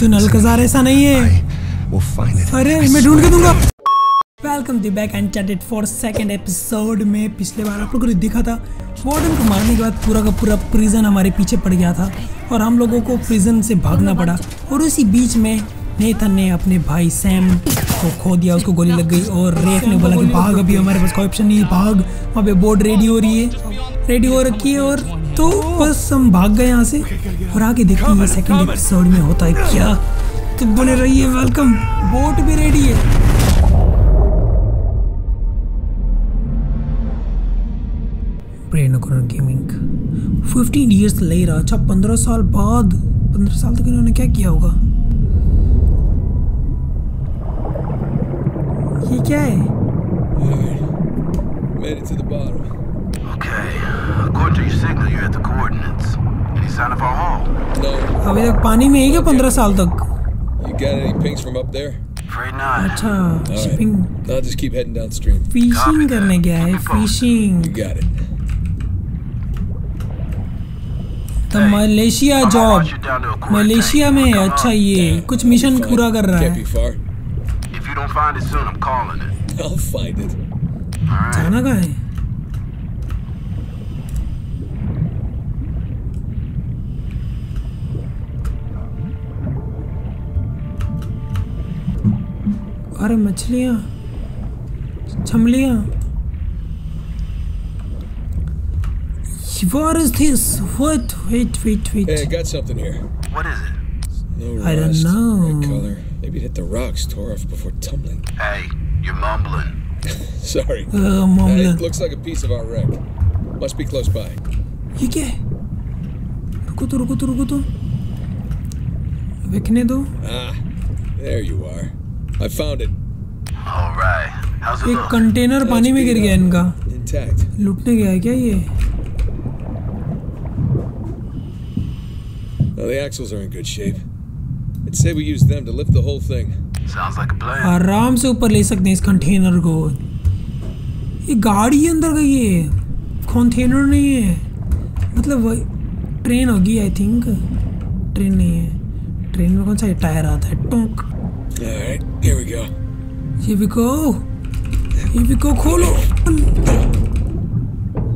सुन Alcazar ऐसा नहीं है। अरे मैं ढूंढ के दूँगा। Welcome the back and chatted for second episode में पिछले बार आप लोगों ने देखा था वार्डन को मारने के बाद पूरा का पूरा प्रिजन हमारे पीछे पड़ गया था और हम लोगों को प्रिजन से भागना पड़ा। और उसी बीच में नेथन ने अपने भाई सैम को खो दिया, उसको गोली लग गई और रेफ ने बोला कि भाग, अभी हमारे पास कोई ऑप्शन नहीं है, भाग। वहाँ पे बोर्ड रेडी हो रही है। रेडी हो रखी है और तो बस हम भाग गए यहाँ से। और आगे देखते हैं सेकंड एपिसोड में होता है क्या। तो बोले रहिए वेलकम बोट भी रेडी है। गेमिंग 15 इयर्स लेटर अच्छा 15 साल बाद 15 साल तक इन्होंने क्या किया होगा? ये क्या है Made it to the bottom. Okay. According to your signal, you're at the coordinates. Any sign of our haul? No, अभी तक पानी में है क्या 15 साल तक you got any pings from up there? Afraid not. अच्छा All right. I'll just keep heading downstream. Fishing करने गया है फिशिंग You got it. तो मलेशिया जॉब मलेशिया. में अच्छा. ये कुछ मिशन पूरा कर रहा है don't find it soon, I'm calling it. I'll find it. All right. जाना कहाँ है अरे मछलियाँ छमलियाँ What is this? What? Wait, wait, wait. Hey, I got something here. What is it? No I don't rust, know. Red color. Maybe it hit the rocks, tore off before tumbling. Hey, you're mumbling. Sorry. Uh, Uh, मामला it looks like a piece of our wreck. Must be close by. ये क्या है रुको तो रुको तो रुको तो देखने दो Ah, there you are. I found it. All right. How's it एक look? कंटेनर पानी में गिर गया इनका Intact. लूटने गया है क्या ये Well, the axles are in good shape. I'd say we use them to lift the whole thing. Sounds like a plan. आराम से ऊपर ले सकते हैं इस कंटेनर को ये गाड़ी अंदर गई है कंटेनर नहीं है मतलब वही ट्रेन होगी आई थिंक ट्रेन नहीं है ट्रेन में कौन सा टायर आता है Tonk All right, here we go. ये भी को ये भी को खोलो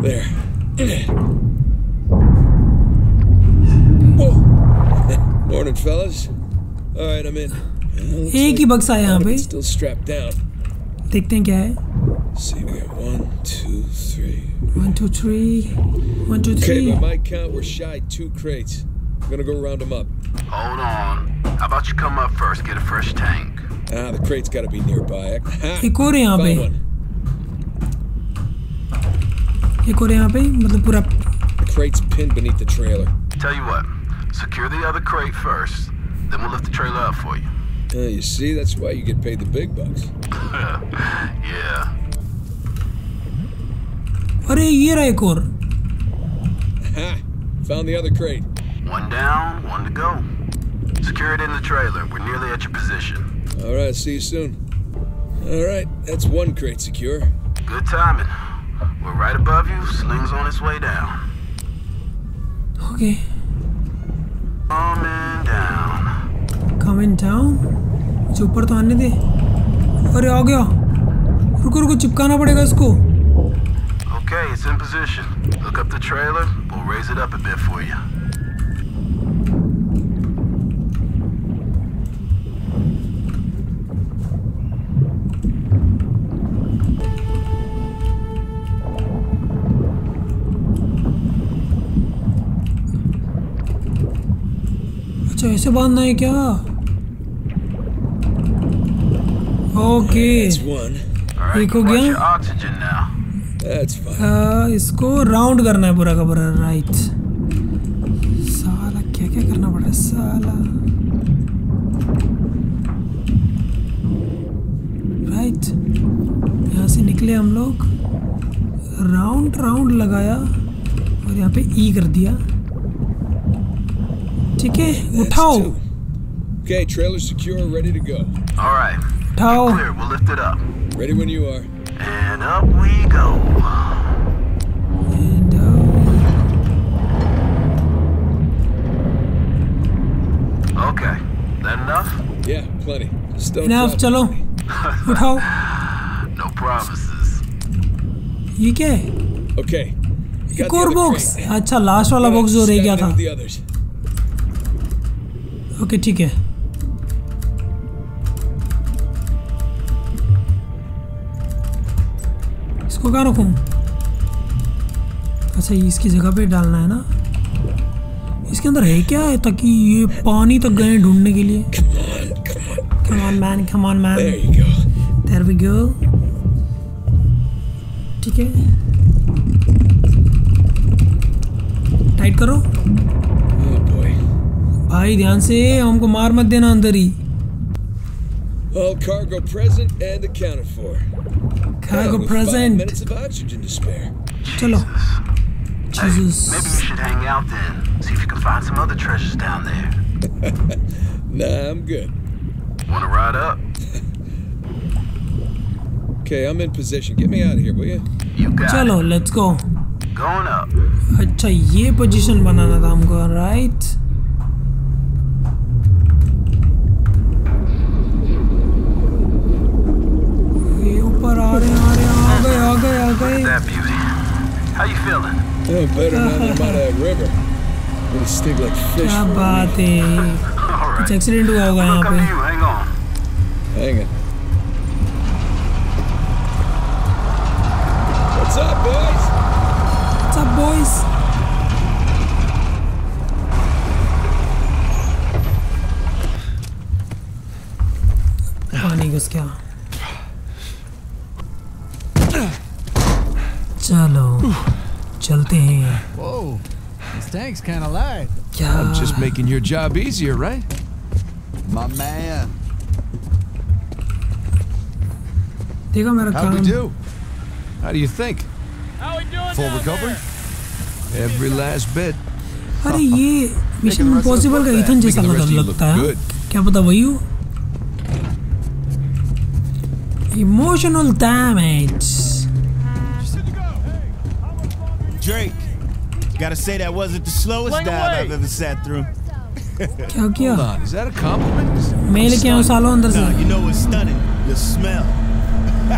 There. Whoa. Morning, fellas. All right, I'm in. Well, looks एक ही like बक्सा है यहाँ पे it's still strapped down. देखते हैं क्या है Let's see, we got one, two, three. One two three one two Okay, three by my count, we're shy two crates. I'm gonna go round them up. Hold on. How about you come up first, get a fresh tank? Ah, the crate's gotta be nearby. I- Ha! एक और है यहाँ पे Found one. एक और है यहाँ पे मतलब पूरा The crate's pinned beneath the trailer. Tell you what. Secure the other crate first, then we'll lift the trailer up for you. Uh, you see, that's why you get paid the big bucks. yeah. अरे ये रहा एक और Ha! Found the other crate. One down, one to go. Secure it in the trailer. We're nearly at your position. All right, see you soon. All right, that's one crate secure. Good timing. We're right above you. Sling's on its way down. Okay Coming down. Comment down कुछ ऊपर तो आने दे। अरे आ गया। रुको रुको चिपकाना पड़ेगा इसको। अच्छा ऐसे बांधना है क्या? Oxygen now. That's fine. आ, इसको राउंड करना है पूरा का पूरा राइट साला क्या क्या करना पड़ा है साला राइट यहाँ से निकले हम लोग राउंड राउंड लगाया और यहाँ पे ई कर दिया ठीक है उठाओ. Okay, trailer secure, ready to go. All right. उठाओ Clear. We'll lift it up. Ready when you are. And up we go. And, uh, Okay. That enough? Yeah, plenty. Just don't enough drop चलो me. उठाओ No promises. ये क्या है Okay. Got एक the और other box crate. अच्छा last वाला Gotta box जो रह scan गया in था with the others. ओके ठीक है इसको कहाँ रखूँ? अच्छा ये इसकी जगह पे डालना है ना? इसके अंदर है क्या है ताकि ये पानी तक गए ढूँढने के लिए? Come on, come on. Come on man come on There man there we go ठीक है। टाइट करो। Oh भाई ध्यान से हमको मार मत देना अंदर ही। All cargo present and accounted for. cargo With Five present minutes of oxygen to spare. चलो Hey, Jesus. maybe you should hang out then. See if you can find some other treasures down there. Nah, I'm good. Wanna ride up? Okay, I'm in position. Get me out of here, will you? You got चलो let's go it. Going up. अच्छा ये position बनाना था हमको right ये आ गए आ गए That beauty. How you feeling? Oh, better now that I'm out of that river. It'll stick like fish. क्या for a बात है All कुछ right. एक्सीडेंट हुआ होगा Look यहाँ up to पे you. Hang on. week. Hang it. What's up, boys? What's up boys पानी घुस गया चलो चलते हैं Whoa, this tank's kind of light. क्या Just making your job easier, right? My man. देखा मेरा काम. How'd we काम do? How do you think? How we doing? Full recovery? Every last bit. अरे ये मिशन इम्पॉसिबल का Ethan जैसा लग- लगता है क्या पता वही हो emotional damage Drake. Gotta say that wasn't the slowest dive I've ever sat through. क्या किया Hold on, is that a compliment? मैं लेके आऊँ सालों अंदर से Nah, you know what's stunning? The smell.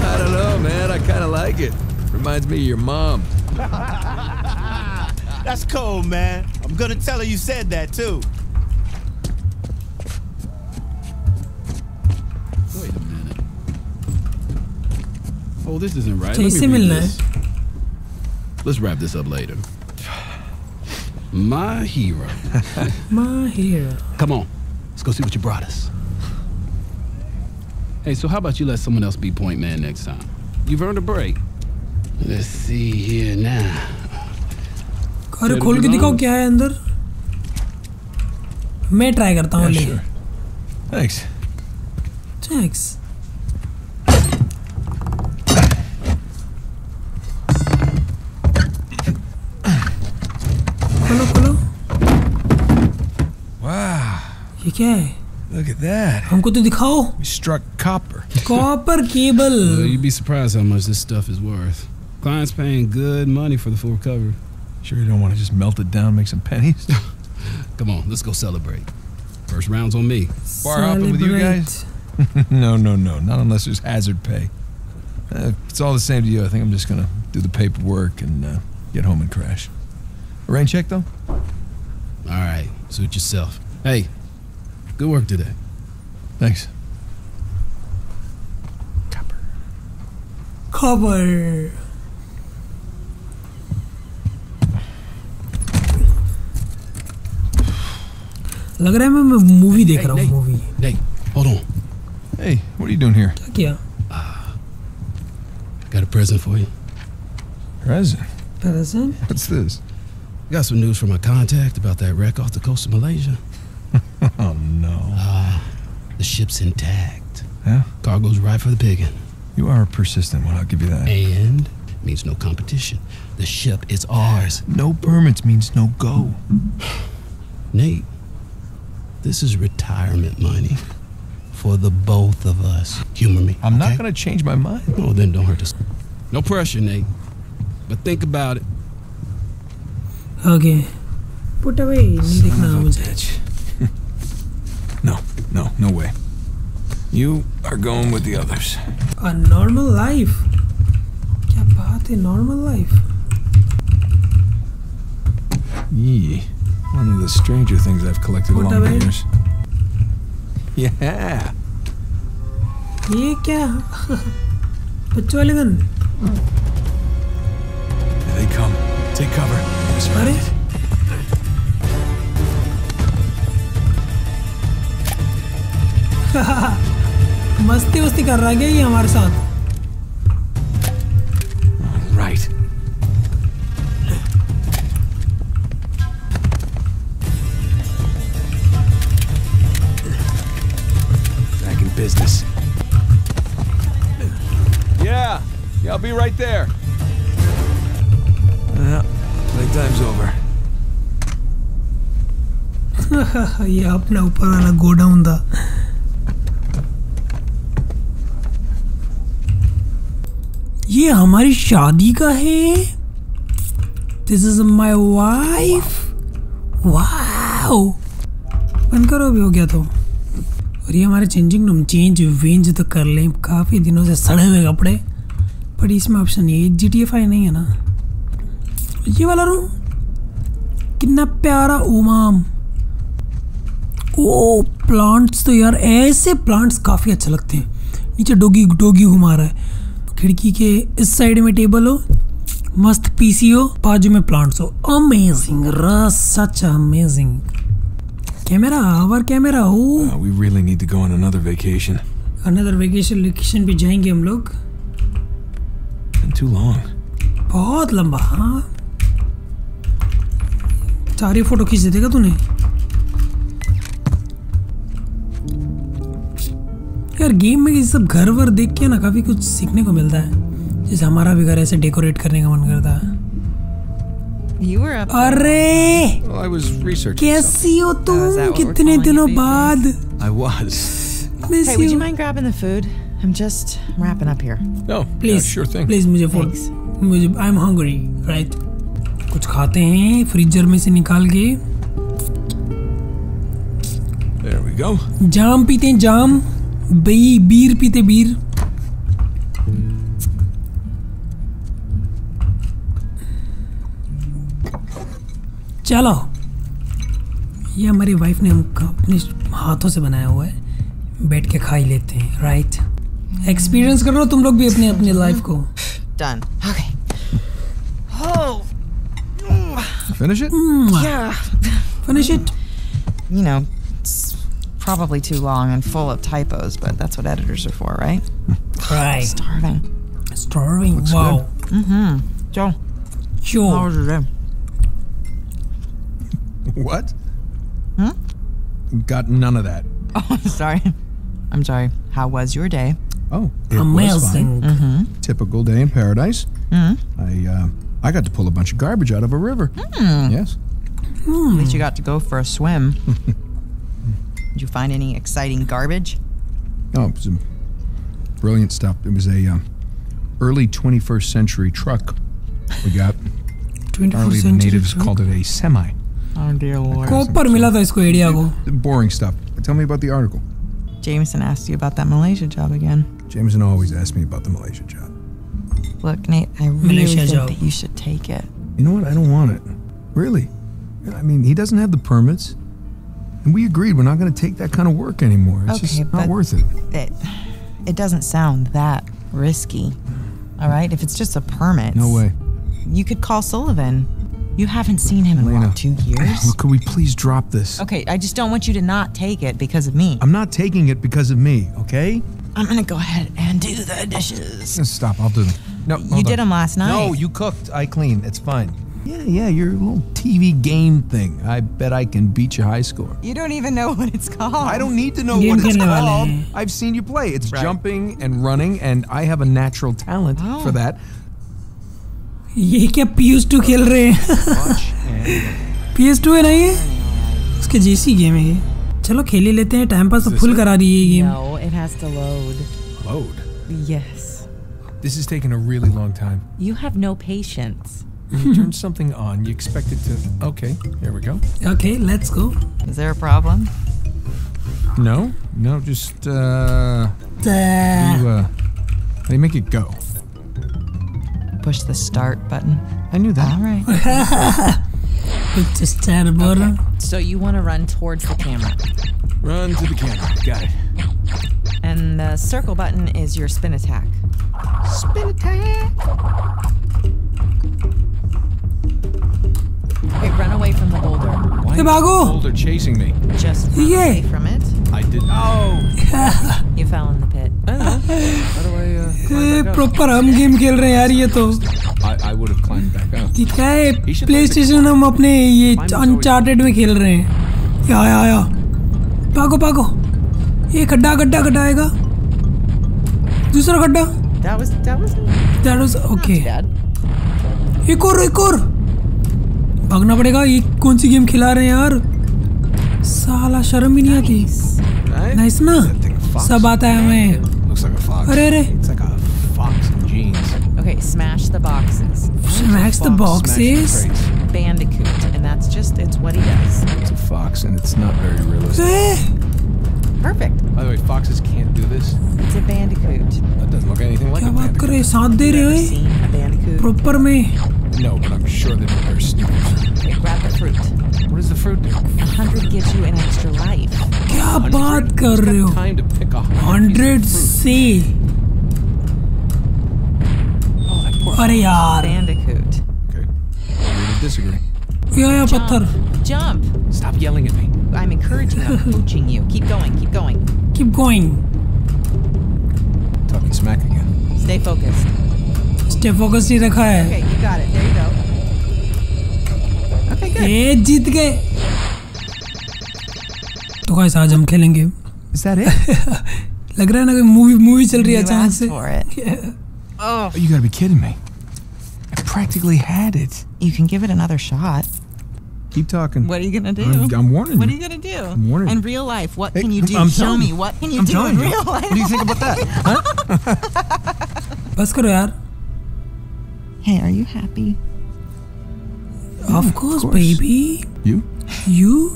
I don't know, man. I kind of like it. Reminds me of your mom. That's cold, man. I'm gonna tell her you said that too. Oh, this isn't right. अच्छा Let me इससे read मिलना this. है Let's wrap this up later. My hero. माँ here Come on. Let's go see what you brought us. Hey, so how about you let someone else be point man next time? You've earned a break. Let's see here now. अरे खोल के दिखाओ क्या है अंदर मैं try करता हूँ Yeah, ले sure. Thanks. थैंक्स ये क्या है Look at that. हमको तो दिखाओ We struck copper. Copper cable Well, you'd be surprised how much this stuff is worth. Client's paying good money for the full recovery. Sure you don't want to just melt it down, make some pennies? Come on, let's go celebrate. First round's on me. Bar hopping with you guys? no, no, no. Not unless there's hazard pay. Uh, if it's all the same to you. I think I'm just gonna do the paperwork and uh, get home and crash. A rain check though? All right, suit yourself. Hey, good work today. Thanks. खबर लग रहा है मैं मैं movie देख Hey, रहा हूँ Nate. Movie Nate, hold on. Hey, what are you doing here? क्या किया Got a present for you. Present. Present What's this? Got some news from my contact about that wreck off the coast of Malaysia. The ship's intact. Yeah? Cargo's right for the picking. You are persistent one, I'll give you that. And means no competition. The ship is ours. No permits means no go. Nate, this is retirement money for the both of us. Humor me. I'm okay? not going to change my mind. Oh, then don't hurt us. No pressure, Nate. But think about it. Okay. Put away. Son of a bitch. no, no, no way. You are going with the others. A normal life क्या बात है normal life Yee. One of the stranger things I've collected What along the away? years. Yeah. ये क्या बच्चों वाले gun Here they come. Take cover. अरे मस्ती वस्ती कर रहा है ये हमारे साथ? राइट बैक इन बिज़नेस या I be right there time's over ये अपना ऊपर वाला गोडाउन था। ये हमारी शादी का है? This is my wife wow बंद करो, अभी हो गया तो। और ये हमारे चेंजिंग रूम चेंज वेंज तो कर लें। काफ़ी दिनों से सड़े हुए कपड़े। पर इसमें ऑप्शन ये जी टी एफ़ आई नहीं है ना? ये वाला रूम कितना प्यारा उमाम। ओ प्लांट्स तो यार, ऐसे प्लांट्स काफ़ी अच्छे लगते हैं। नीचे डोगी डोगी घुमा रहा है। खिड़की के इस साइड में टेबल हो मस्त पीसी हो बाजू में प्लांट्स हो। Amazing such amazing camera our camera हो। We really need to go on another vacation. Another vacation location पे जाएँगे हम लोग। Too long. बहुत लंबा हाँ। सारी फ़ोटो खींच देगा तूने? यार गेम में ये सब घर वर देख के ना काफ़ी कुछ सीखने को मिलता है। जैसे हमारा भी घर ऐसे डेकोरेट करने का मन करता है। अरे! कैसी हो तुम? कितने दिनों बाद? मुझे मुझे कुछ खाते हैं फ्रीजर में से निकाल के। जाम पीते हैं जाम। बी बीर पीते बीर चलो ये हमारी वाइफ ने हमको अपने हाथों से बनाया हुआ है बैठ के खा ही लेते हैं राइट एक्सपीरियंस करो तुम लोग भी अपने अपने लाइफ को Done. Okay. Oh, Finish it? yeah. Finish it know, it's probably too long and full of typos, but that's what editors are for, right? Right. I'm starving. Starving. Looks Whoa. Mm-hmm. Joe. Joe. How was your day? What? Hmm? Got none of that. Oh, sorry. I'm sorry. How was your day? Oh, it amazing. Was fine. Mm-hmm. Typical day in paradise. Mm-hmm. I uh, I got to pull a bunch of garbage out of a river. Mm. Yes. Mm. At least you got to go for a swim. Did you find any exciting garbage? Oh, it was some brilliant stuff. It was a um, early 21st century truck we got. 21st century natives truck? called it a semi. Oh dear lord. Copper. Boring stuff. Tell me about the article. Jameson asked you about that Malaysia job again. Jameson always asks me about the Malaysia job. Look, Nate, I really Malaysia think job. that you should take it. You know what? I don't want it. Really. I mean, he doesn't have the permits. And we agreed we're not going to take that kind of work anymore. It's Okay, just not worth it. It it doesn't sound that risky. All right, if it's just a permit. No way. You could call Sullivan. You haven't seen him in Elena. what, two years? Look, could we please drop this? Okay, I just don't want you to not take it because of me. I'm not taking it because of me, okay? I'm gonna go ahead and do the dishes. Stop, I'll do them. No, You did on. them last night. No, you cooked. I cleaned. It's fine. Yeah, yeah, your little TV game thing. I bet I can beat your high score. You don't even know what it's called. I don't need to know Game what it's खेलने वाले called. हैं। I've seen you play. It's Right. jumping and running, and I have a natural talent Oh. for that. ये क्या P S to खेल रहे हैं Watch and P S two है ना ये उसके जैसी गेम है ये चलो खेल ही लेते हैं टाइम पास तो फुल करा रही है ये game No, it has to load. load. Yes. This is taking a really long time. You have no patience. when you turn something on, you expect it to. Okay, here we go. Okay, let's go. Is there a problem? No, no, just uh, Uh, you, uh, they make it go. Push the start button. I knew that. All right. It's just terrible. So you want to run towards the camera. Run to the camera. Got it. And the circle button is your spin attack. Spin attack. Okay, run away from the boulder. Why is the boulder chasing me? Just run Yeah. away from it. I did. Oh! You fell in the pit. I uh, uh, climb back up? Proper हम game खेल रहे हैं यार ये तो I, I would have climbed back up. ये क्या है प्ले स्टेशन हम अपने ये अनचार्टेड में खेल रहे हैं या या या भागो भागो ये खड्डा खड्डा खड्डा आएगा दूसरा खड्डा That was that was that was okay bad. एक और एक और भागना पड़ेगा ये कौन सी गेम खिला रहे हैं यार साला शर्म ही नहीं आती नाइस ना? सब आता है हमें. अरे अरे. Okay, smash the boxes. Boxes smashing crates. Bandicoot, and that's just it's what he does. It's a fox, and it's not very realistic. Perfect. By the way, foxes can't do this. It's a bandicoot. That doesn't look anything like क्या a बात कर bandicoot. रहे हैं साथ दे रहे हैं bandicoot? Proper में No, but I'm sure that they're snoopers. Okay, grab the fruit. What does the fruit do? A hundred gives you an extra life. क्या बात कर रहे हो Time to pick a hundred hundred pieces of fruit. से Oh, that poor. अरे यार Bandicoot. Okay. Agree to disagree. या या पत्थर Jump. Stop yelling at me. I'm encouraging you. I'm coaching you. Keep going. Keep going. Keep going Talking smack again. Stay focused. Stay focus ही रखा है Okay, you got it. There you go. Okay, good. ए जीत गए तो guys आज हम खेलेंगे Is that it? लग रहा है ना कोई मूवी मूवी चल रही है अचानक से it. Oh, you gotta be kidding me. I practically had it. You can give it another shot. Keep talking. What are you gonna do? I'm, I'm warning What are you. you gonna do? I'm warning In real life, what Hey, can you do? I'm Show me. you. What can you I'm do in you. real life? What do you think about that? Huh? बस करो यार Hey, are you happy? Of course course. Baby You? You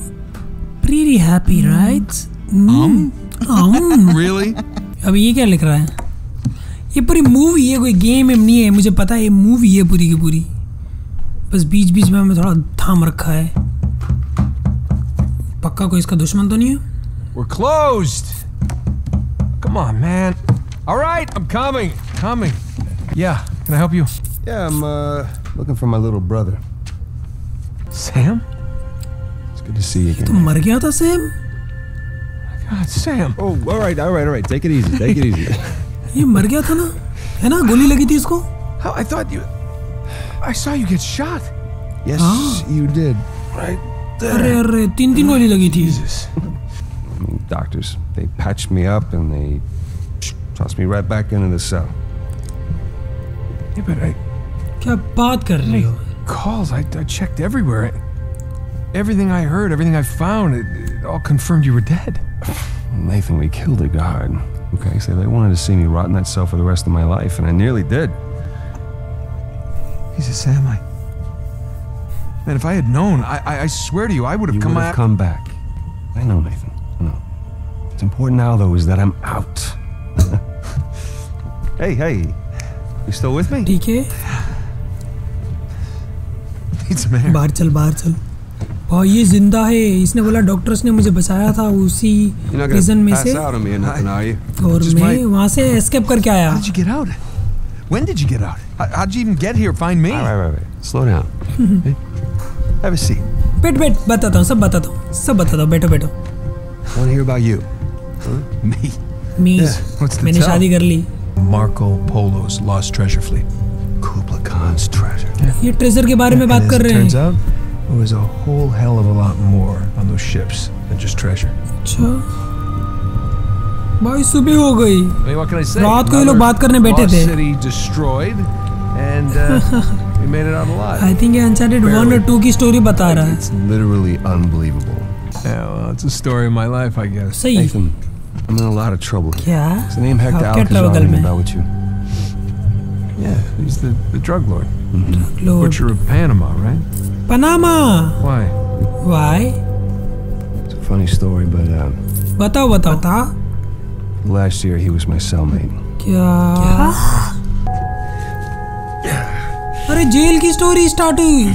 pretty happy mm. right um um Really? अब ये क्या लिख रहा है ये पूरी मूवी है कोई गेम एम नहीं है मुझे पता है ये मूवी है पूरी की पूरी बस बीच बीच में हमें थोड़ा थाम रखा है पक्का कोई इसका दुश्मन तो नहीं है We're closed. Come on, man. All right, I'm coming. Coming. Yeah, can I help you? Yeah, I'm uh, looking for my little brother. Sam? It's good to see you तो again. मर गया था Sam God, Sam. Oh, all right, all right, all right. Take it easy. Take it easy. ये मर गया था ना है ना गोली लगी थी इसको How I thought you. I saw you get shot. yes, you did. Right अरे there. अरे तीन तीन गोली लगी थी Jesus. I mean, doctors, they patched me up and they tossed me right back into the cell. Yeah, but I क्या बात कर रही हो calls. I, I checked everywhere. Everything I heard, everything I found, it, it all confirmed you were dead. Nathan, we killed a guard. Okay, so they wanted to see me rot in that cell for the rest of my life, and I nearly did. Jesus, Sam, I. Man, if I had known, I, I, I swear to you, I would have You come would out. have come back. I know, Nathan. I know. What's important now, though, is that I'm out. hey, hey. You still with me? ठीक है Need some air. बाहर चल बाहर चल भाई ये ज़िंदा है इसने बोला डॉक्टर्स ने मुझे बचाया था उसी You're not प्रिजन gonna में pass से out on me are you? और मैं. वहाँ से एस्केप करके आया How did you get out? When did you get out? How, how'd you even get here? Find me? All right, right, right. Slow down. Okay? Have a seat. बैठ बैठ बताता हूँ सब बताता हूँ सब बताता हूँ बैठो बैठो I want to hear about you. Huh? Me. Me Yeah, what's the मैंने tell? शादी कर ली Marco Polo's lost treasure fleet. Kubla Khan's treasure. ये ट्रेजर के बारे में बात And कर as it रहे turns हैं out, there was a whole hell of a lot more on those ships than just treasure. अच्छा भाई सुबह हो गई I mean, what can I say? रात को ये लोग Another बात करने बैठे lost थे। city destroyed, and uh, we made it out alive. I think ये अनचार्टेड वन और टू की स्टोरी बता रहा है It's literally unbelievable. Yeah, well, it's a story of my life, I guess. सही Nathan, I'm in a lot of trouble here. क्या Is the name Hector Alcazar ring a with you? Yeah, he's the, the drug lord. Mm-hmm. Lord. Butcher of Panama, right? Panama. Why? Why? It's a funny story, but uh, बताओ बताओ बता last year he was my cellmate. क्या अरे jail की story start हुई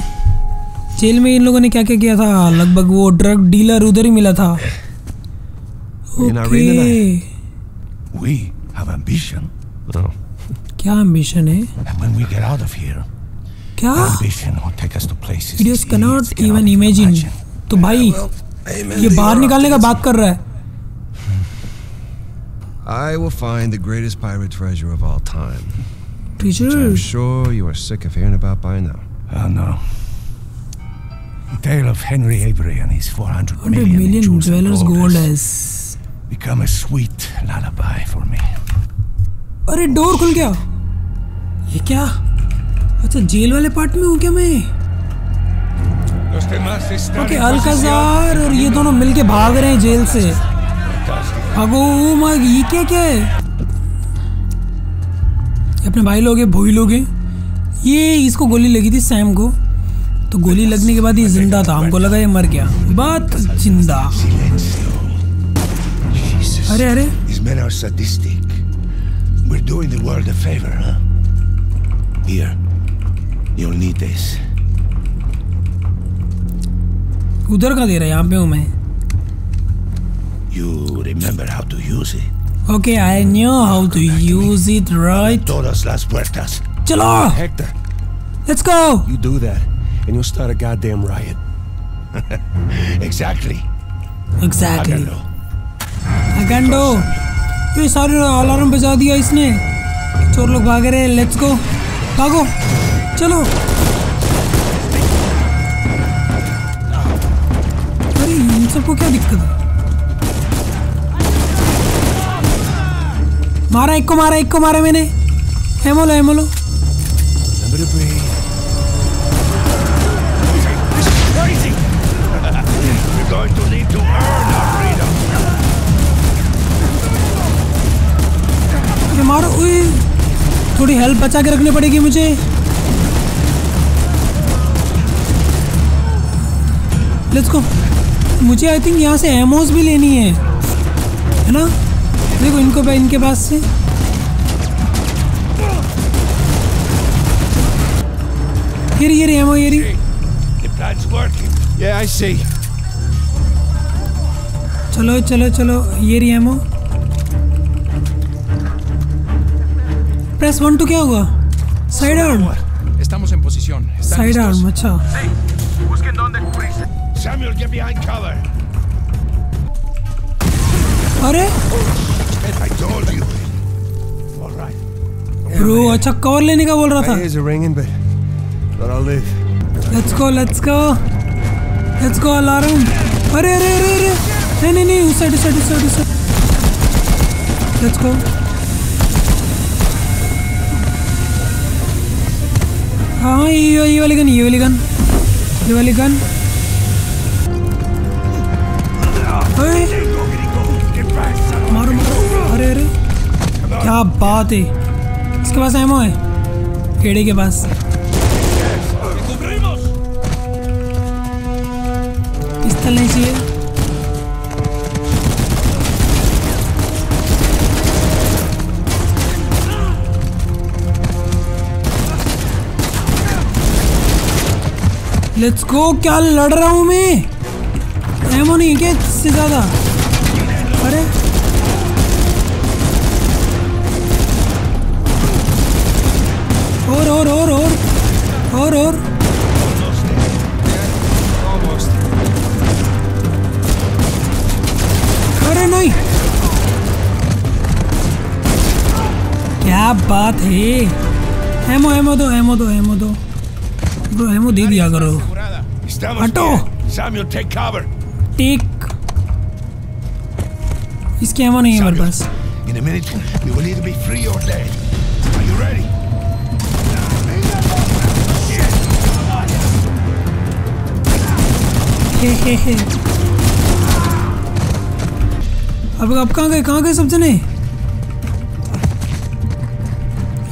jail में इन लोगों ने क्या क्या किया था लगभग वो ड्रग डीलर उधर ही मिला था In Arena okay We have ambition. Oh. क्या एम्बिशन है And when we get out of here, क्या ambition will take us to places. Videos idiots cannot cannot even imagine तो भाई ये बाहर निकालने का बात कर रहा है I will find the greatest pirate treasure of all time. Which teacher I'm sure you are sick of hearing about by now. Oh no. The tale of Henry Avery and his 400 100 million, in million jewels and jewellers gold gold has है Become a sweet lullaby for me. अरे door खुल गया। ये क्या? अच्छा jail वाले part में हूँ क्या मैं? ओके अल्काजार और ये दोनों मिलके भाग रहे हैं जेल से। भागो ओ माय ये क्या क्या है? ये अपने भाई लोग हैं भोई लोग? हैं ये इसको गोली लगी थी सैम को। तो गोली लगने के बाद ये ज़िंदा था। हमको लगा ये मर गया। बात ज़िंदा। अरे अरे These men are sadistic. We're doing the world a favor, huh? Here, you'll need this. उधर का दे रहा है यहाँ पे हूँ मैं You remember how to use it. Okay I knew how to use it right Todas las puertas. चलो Hector, let's go you do that, and you'll start a goddamn riot. Exactly. Exactly Háganlo. अगंडो ये सारे alarm बजा दिया इसने। चोर लोग भाग रहे हैं लेट्स गो भागो। चलो। अरे, इन सबको क्या दिक्कत है? मारा एक को, मारा एक को, मारा मैंने। हेमोलो लो मारो उई, थोड़ी हेल्प बचा के रखनी पड़ेगी मुझे। लेट्स गो मुझे आई थिंक यहाँ से एमोस भी लेनी है। है ना? देखो इनको इनके पास से। ये ये ये रही। The plan's working. Yeah, I see. चलो चलो चलो ये रही एमो प्रेस वन टू क्या हुआ side arm Estamos en posición. ¿Están side listos? Arm अच्छा Busquen dónde cubrirse. Samuel, get behind cover. अरे I told you. All right. Bro अच्छा कवर लेने का बोल रहा था are ringing, but but I'll live. Let's go let's go let's go alarm अरे अरे अरे अरे नहीं नहीं नहीं उस साइड उस साइड उस साइड उस साइड लेट्स गो हाँ ये ये वाली गन ये वाली गन ये वाली गन मारो मारो। अरे अरे। क्या बात है। इसके पास एमो है। केड़े के पास। पिस्तल नहीं चाहिए। लेट्स गो क्या लड़ रहा हूँ मैं? एमो नहीं क्या इससे ज़्यादा? अरे। और और और और। और और। अरे नहीं। क्या बात है? एमो एमो दो एमो दो एमो दो। ब्रो एमो दे दिया करो। हटो। Samuel take cover take. इसके एमो नहीं है मेरे पास। In a minute we will be free और डेड आर यू रेडी अब अब कहाँ गए? कहाँ गए सब जने?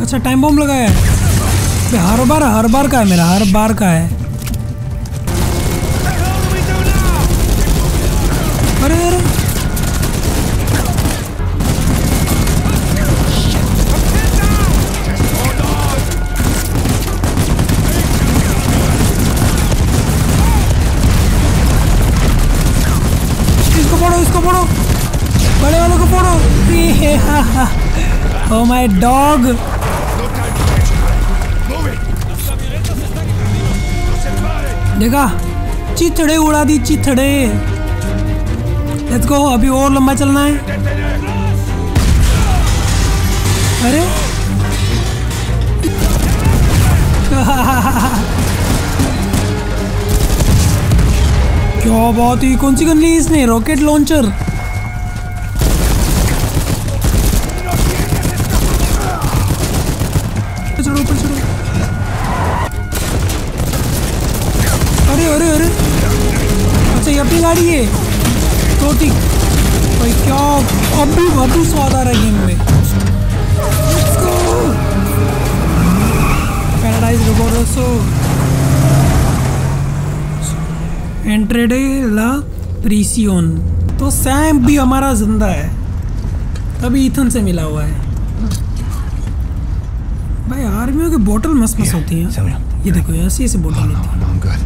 अच्छा टाइम बॉम्ब लगाया है। हर बार हर बार का है मेरा हर बार का है। अरे अरे इसको फोड़ो। इसको डॉग देखा? चिथड़े उड़ा दी चिथड़े। लेट्स गो अभी और लंबा चलना है। अरे। क्या बात है कौन सी गन ली इसने? रॉकेट लॉन्चर अरे अरे अरे। अच्छा ये अपनी गाड़ी है। ठीक भाई क्या अभी अभी स्वाद आ रहा है गेम में। पैराडाइज रोबोरोसो एंट्रेडे ला प्रीसियोन तो सैम भी हमारा ज़िंदा है। अभी इथन से मिला हुआ है। भाई आर्मियों की बोतल मस्त मस्त होती है। ये देखो ऐसी ऐसी बोतल होती है। I'm good.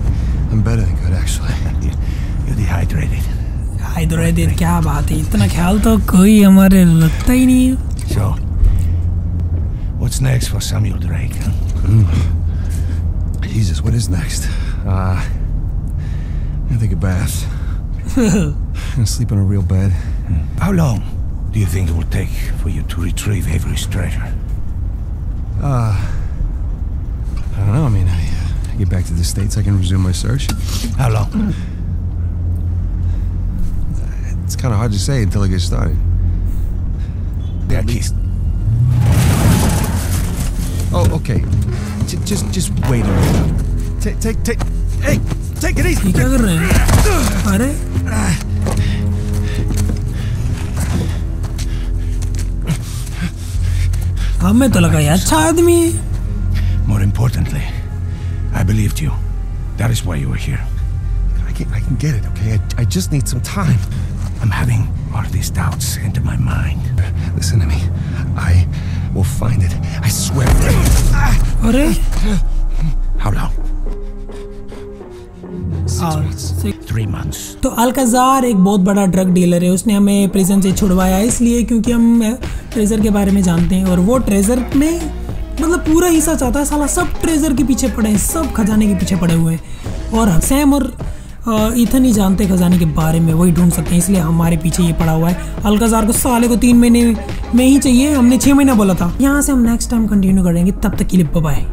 I'm better than good, actually. You're dehydrated. हाइड्रोडाइड क्या बात है इतना ख्याल तो कोई हमारे रखता ही नहीं है So, what's next for Samuel Drake? Huh? Jesus, what is next? Uh, I'm gonna take a bath. I'm gonna sleep in a real bed. How long do you think it will take for you to retrieve Avery's treasure? Uh, I don't know. I mean, I, uh, I get back to the States, I can resume my search. How long? It's kind of hard to say until I get started. Yeah, Keith. Oh, okay. J- just, just wait a minute. Take, take, take. Hey, take it easy. ये क्या कर रहे हैं अरे हमें तो लगा ये अच्छा आदमी है More importantly, I believed you. That is why you were here. I can, I can get it, okay? I, I just need some time. I'm having all of these doubts into my mind. Listen to me. I will find it. I swear. अरे How long? और से- Three months. तो Alcazar एक बहुत बड़ा drug dealer है उसने हमें प्रिजन से छुड़वाया इसलिए क्योंकि हम ट्रेजर के बारे में जानते हैं और वो ट्रेजर में मतलब पूरा हिस्सा चाहता है साला सब ट्रेजर के पीछे पड़े हैं सब खजाने के पीछे पड़े हुए हैं और सैम और इथन ही जानते हैं खजाने के बारे में, वही ढूंढ सकते हैं, इसलिए हमारे पीछे ये पड़ा हुआ है। अलकाजार को साले को तीन महीने में ही चाहिए, हमने छः महीना बोला था। यहाँ से हम नेक्स्ट टाइम कंटिन्यू करेंगे, तब तक के लिए बाय